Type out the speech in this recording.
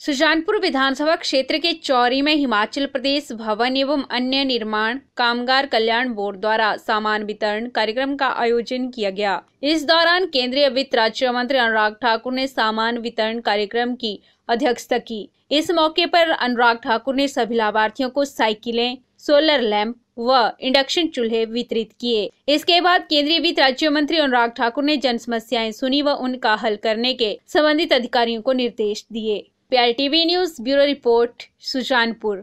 सुजानपुर विधानसभा क्षेत्र के चौरी में हिमाचल प्रदेश भवन एवं अन्य निर्माण, कामगार कल्याण बोर्ड द्वारा सामान वितरण कार्यक्रम का आयोजन किया गया। इस दौरान केंद्रीय वित्त राज्य मंत्री अनुराग ठाकुर ने सामान वितरण कार्यक्रम की अध्यक्षता की। इस मौके पर अनुराग ठाकुर ने सभी लाभार्थियों को साइकिलें, सोलर लैंप व इंडक्शन चूल्हे वितरित किए। इसके बाद केंद्रीय वित्त राज्य मंत्री अनुराग ठाकुर ने जन समस्याएँ सुनी व उनका हल करने के संबंधित अधिकारियों को निर्देश दिए। PITV news bureau report Sujanpur.